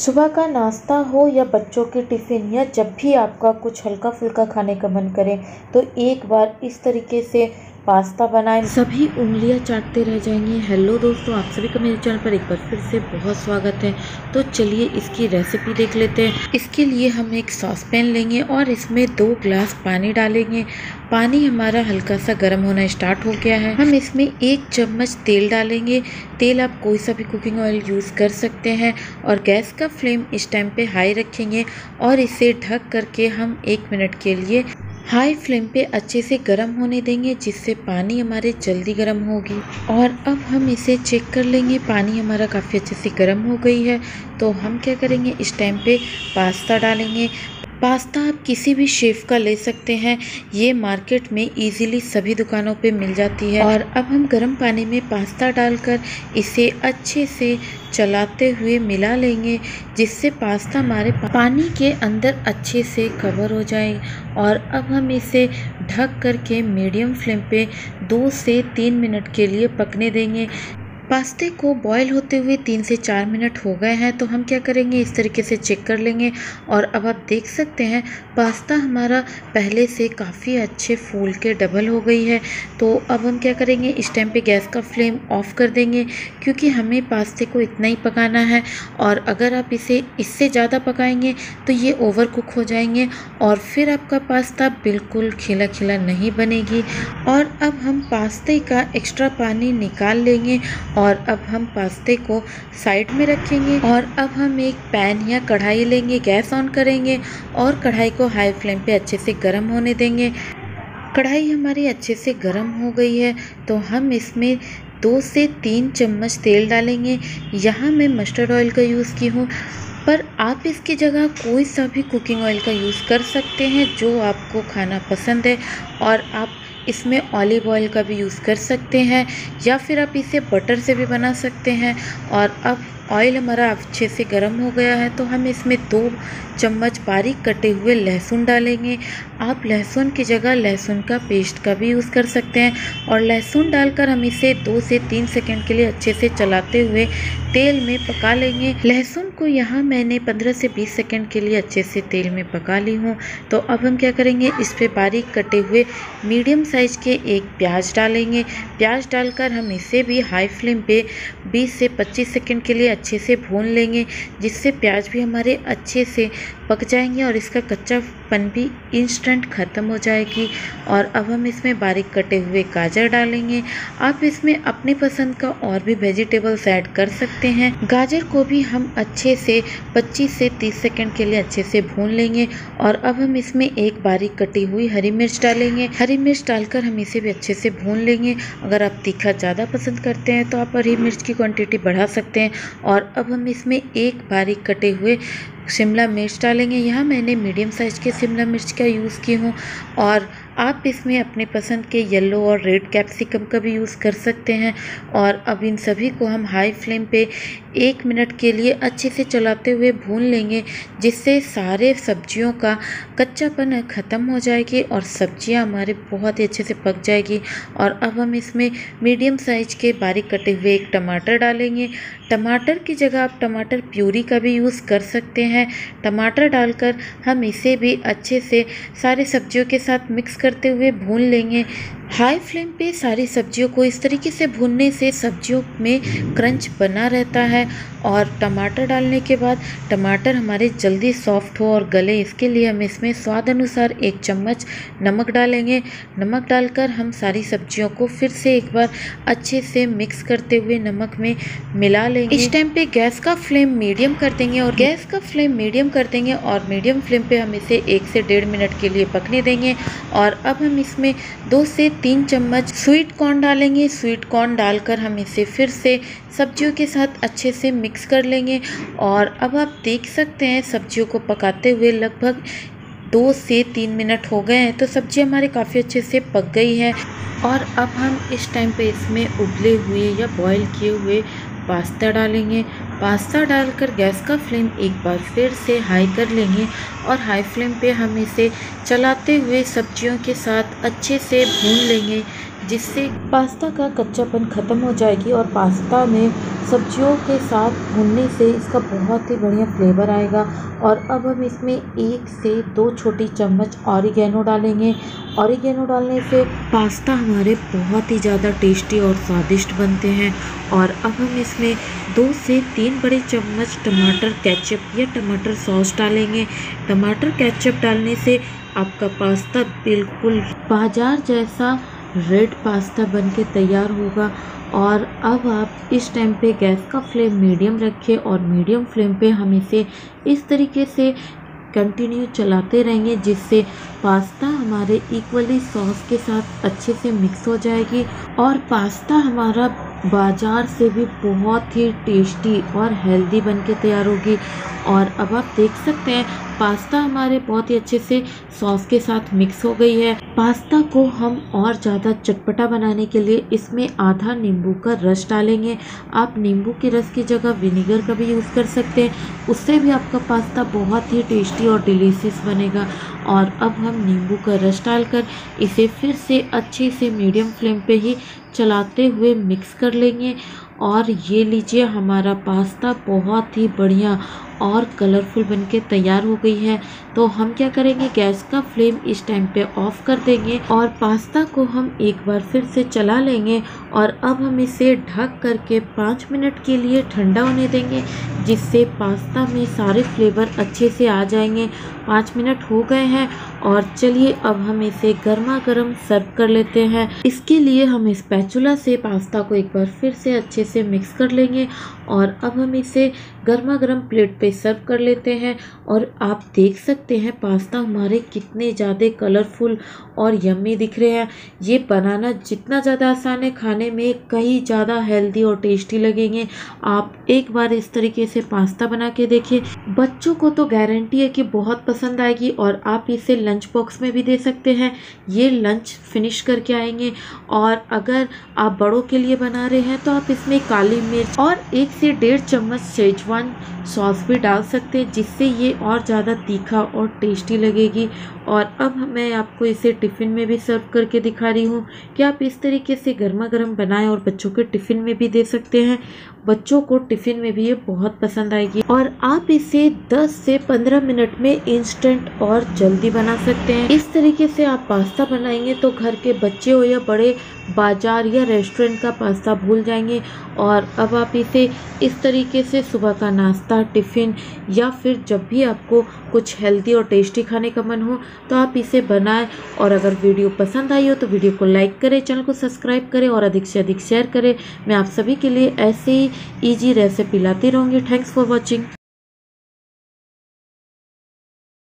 सुबह का नाश्ता हो या बच्चों के टिफ़िन या जब भी आपका कुछ हल्का फुल्का खाने का मन करे तो एक बार इस तरीके से पास्ता बनाए। सभी उंगलियाँ चाटते रह जाएँगे। हेलो दोस्तों, आप सभी का मेरे चैनल पर एक बार फिर से बहुत स्वागत है। तो चलिए इसकी रेसिपी देख लेते हैं। इसके लिए हम एक सॉस पैन लेंगे और इसमें दो ग्लास पानी डालेंगे। पानी हमारा हल्का सा गर्म होना स्टार्ट हो गया है। हम इसमें एक चम्मच तेल डालेंगे। तेल आप कोई सा भी कुकिंग ऑयल यूज़ कर सकते हैं और गैस का फ्लेम इस टाइम पे हाई रखेंगे और इसे ढक करके हम एक मिनट के लिए हाई फ्लेम पे अच्छे से गर्म होने देंगे, जिससे पानी हमारे जल्दी गर्म होगी। और अब हम इसे चेक कर लेंगे, पानी हमारा काफ़ी अच्छे से गर्म हो गई है। तो हम क्या करेंगे, इस टाइम पे पास्ता डालेंगे। पास्ता आप किसी भी शेफ का ले सकते हैं। ये मार्केट में इजीली सभी दुकानों पे मिल जाती है। और अब हम गर्म पानी में पास्ता डालकर इसे अच्छे से चलाते हुए मिला लेंगे, जिससे पास्ता हमारे पानी के अंदर अच्छे से कवर हो जाए। और अब हम इसे ढक करके मीडियम फ्लेम पे दो से तीन मिनट के लिए पकने देंगे। पास्ते को बॉईल होते हुए तीन से चार मिनट हो गए हैं तो हम क्या करेंगे? इस तरीके से चेक कर लेंगे। और अब आप देख सकते हैं, पास्ता हमारा पहले से काफ़ी अच्छे फूल के डबल हो गई है। तो अब हम क्या करेंगे? इस टाइम पे गैस का फ्लेम ऑफ़ कर देंगे, क्योंकि हमें पास्ते को इतना ही पकाना है। और अगर आप इसे इससे ज़्यादा पकाएँगे तो ये ओवर कुक हो जाएँगे और फिर आपका पास्ता बिल्कुल खिला खिला नहीं बनेगी। और अब हम पास्ते का एक्स्ट्रा पानी निकाल लेंगे और अब हम पास्ते को साइड में रखेंगे और अब हम एक पैन या कढ़ाई लेंगे, गैस ऑन करेंगे और कढ़ाई को हाई फ्लेम पे अच्छे से गर्म होने देंगे। कढ़ाई हमारी अच्छे से गर्म हो गई है तो हम इसमें दो से तीन चम्मच तेल डालेंगे। यहाँ मैं मस्टर्ड ऑयल का यूज़ की हूँ, पर आप इसकी जगह कोई सा भी कुकिंग ऑयल का यूज़ कर सकते हैं जो आपको खाना पसंद है और आप इसमें ऑलिव ऑयल का भी यूज़ कर सकते हैं, या फिर आप इसे बटर से भी बना सकते हैं। और अब ऑयल हमारा अच्छे से गर्म हो गया है तो हम इसमें दो चम्मच बारीक कटे हुए लहसुन डालेंगे। आप लहसुन की जगह लहसुन का पेस्ट का भी यूज़ कर सकते हैं और लहसुन डालकर हम इसे दो से तीन सेकंड के लिए अच्छे से चलाते हुए तेल में पका लेंगे। लहसुन को यहाँ मैंने 15 से 20 सेकंड के लिए अच्छे से तेल में पका ली हूँ। तो अब हम क्या करेंगे, इस पर बारीक कटे हुए मीडियम साइज़ के एक प्याज डालेंगे। प्याज डालकर हम इसे भी हाई फ्लेम पे 20 से 25 सेकंड के लिए अच्छे से भून लेंगे, जिससे प्याज भी हमारे अच्छे से पक जाएँगे और इसका कच्चापन भी इंस्टेंट ख़त्म हो जाएगी। और अब हम इसमें बारीक कटे हुए गाजर डालेंगे। आप इसमें अपने पसंद का और भी वेजिटेबल्स ऐड कर सकते हैं। गाजर को भी हम अच्छे से 25 से 30 सेकंड के लिए अच्छे से भून लेंगे। और अब हम इसमें एक बारीक कटी हुई हरी मिर्च डालेंगे। हरी मिर्च डालकर हम इसे भी अच्छे से भून लेंगे। अगर आप तीखा ज़्यादा पसंद करते हैं तो आप हरी मिर्च की क्वांटिटी बढ़ा सकते हैं। और अब हम इसमें एक बारीक कटे हुए शिमला मिर्च डालेंगे। यहाँ मैंने मीडियम साइज़ के शिमला मिर्च का यूज़ की हूँ और आप इसमें अपने पसंद के येलो और रेड कैप्सिकम का भी यूज़ कर सकते हैं और अब इन सभी को हम हाई फ्लेम पे एक मिनट के लिए अच्छे से चलाते हुए भून लेंगे, जिससे सारे सब्जियों का कच्चापन ख़त्म हो जाएगी और सब्ज़ियाँ हमारे बहुत ही अच्छे से पक जाएगी। और अब हम इसमें मीडियम साइज़ के बारीक कटे हुए एक टमाटर डालेंगे। टमाटर की जगह आप टमाटर प्यूरी का भी यूज़ कर सकते हैं टमाटर डालकर हम इसे भी अच्छे से सारे सब्जियों के साथ मिक्स करते हुए भून लेंगे। हाई फ्लेम पे सारी सब्जियों को इस तरीके से भूनने से सब्जियों में क्रंच बना रहता है और टमाटर डालने के बाद टमाटर हमारे जल्दी सॉफ्ट हो और गले। इसके लिए हम इसमें स्वाद अनुसार एक चम्मच नमक डालेंगे। नमक डालकर हम सारी सब्जियों को फिर से एक बार अच्छे से मिक्स करते हुए नमक में मिला लेंगे। इस टाइम पे गैस का फ्लेम मीडियम कर देंगे और गैस का फ्लेम मीडियम कर देंगे और मीडियम फ्लेम पे हम इसे एक से डेढ़ मिनट के लिए पकने देंगे और अब हम इसमें दो से तीन चम्मच स्वीट कॉर्न डालेंगे। स्वीट कॉर्न डालकर हम इसे फिर से सब्जियों के साथ अच्छे से मिक्स कर लेंगे और अब आप देख सकते हैं सब्जियों को पकाते हुए लगभग दो से तीन मिनट हो गए हैं। तो सब्ज़ी हमारी काफ़ी अच्छे से पक गई है और अब हम इस टाइम पे इसमें उबले हुए या बॉईल किए हुए पास्ता डालेंगे। पास्ता डालकर गैस का फ्लेम एक बार फिर से हाई कर लेंगे और हाई फ्लेम पे हम इसे चलाते हुए सब्जियों के साथ अच्छे से भून लेंगे। जिससे पास्ता का कच्चापन ख़त्म हो जाएगी और पास्ता में सब्जियों के साथ भूनने से इसका बहुत ही बढ़िया फ्लेवर आएगा। और अब हम इसमें एक से दो छोटी चम्मच ऑरिगेनो डालेंगे। ऑरिगेनो डालने से पास्ता हमारे बहुत ही ज़्यादा टेस्टी और स्वादिष्ट बनते हैं। और अब हम इसमें दो से तीन बड़े चम्मच टमाटर केचप या टमाटर सॉस डालेंगे। टमाटर केचप डालने से आपका पास्ता बिल्कुल बाज़ार जैसा रेड पास्ता बन के तैयार होगा। और अब आप इस टाइम पे गैस का फ्लेम मीडियम रखें और मीडियम फ्लेम पे हम इसे इस तरीके से कंटिन्यू चलाते रहेंगे, जिससे पास्ता हमारे इक्वली सॉस के साथ अच्छे से मिक्स हो जाएगी। और पास्ता हमारा बाज़ार से भी बहुत ही टेस्टी और हेल्दी बन के तैयार होगी। और अब आप देख सकते हैं पास्ता हमारे बहुत ही अच्छे से सॉस के साथ मिक्स हो गई है। पास्ता को हम और ज़्यादा चटपटा बनाने के लिए इसमें आधा नींबू का रस डालेंगे। आप नींबू के रस की जगह विनेगर का भी यूज़ कर सकते हैं। उससे भी आपका पास्ता बहुत ही टेस्टी और डिलीशियस बनेगा। और अब हम नींबू का रस डालकर इसे फिर से अच्छे से मीडियम फ्लेम पे ही चलाते हुए मिक्स कर लेंगे। और ये लीजिए हमारा पास्ता बहुत ही बढ़िया और कलरफुल बन के तैयार हो गई है। तो हम क्या करेंगे? गैस का फ्लेम इस टाइम पे ऑफ़ कर देंगे और पास्ता को हम एक बार फिर से चला लेंगे और अब हम इसे ढक करके पाँच मिनट के लिए ठंडा होने देंगे, जिससे पास्ता में सारे फ्लेवर अच्छे से आ जाएँगे। पाँच मिनट हो गए हैं और चलिए अब हम इसे गर्मा गर्म सर्व कर लेते हैं। इसके लिए हम स्पैचुला से पास्ता को एक बार फिर से अच्छे से मिक्स कर लेंगे और अब हम इसे गर्मा गर्म प्लेट पे सर्व कर लेते हैं और आप देख सकते हैं पास्ता हमारे कितने ज़्यादा कलरफुल और यम्मी दिख रहे हैं। ये बनाना जितना ज़्यादा आसान है, खाने में कहीं ज़्यादा हेल्दी और टेस्टी लगेंगे। आप एक बार इस तरीके से पास्ता बना के देखिए। बच्चों को तो गारंटी है कि बहुत पसंद आएगी और आप इसे लंच बॉक्स में भी दे सकते हैं। ये लंच फिनिश करके आएँगे और अगर आप बड़ों के लिए बना रहे हैं तो आप इसमें काली मिर्च और एक से डेढ़ चम्मच शेजवान सॉस भी डाल सकते हैं, जिससे ये और ज़्यादा तीखा और टेस्टी लगेगी। और अब मैं आपको इसे टिफ़िन में भी सर्व करके दिखा रही हूँ। कि आप इस तरीके से गर्मा गर्म बनाएँ और बच्चों के टिफ़िन में भी दे सकते हैं? बच्चों को टिफ़िन में भी ये बहुत पसंद आएगी। और आप इसे 10 से 15 मिनट में इंस्टेंट और जल्दी बना सकते हैं। इस तरीके से आप पास्ता बनाएँगे तो घर के बच्चे हो या बड़े बाज़ार या रेस्टोरेंट का पास्ता भूल जाएँगे और अब आप इसे इस तरीके से सुबह का नाश्ता, टिफ़िन या फिर जब भी आपको कुछ हेल्दी और टेस्टी खाने का मन हो तो आप इसे बनाएँ। और अगर वीडियो पसंद आई हो तो वीडियो को लाइक करें, चैनल को सब्सक्राइब करें और अधिक से अधिक शेयर करें। मैं आप सभी के लिए ऐसे ही ईजी रेसिपी लाती रहूँगी। Thanks for watching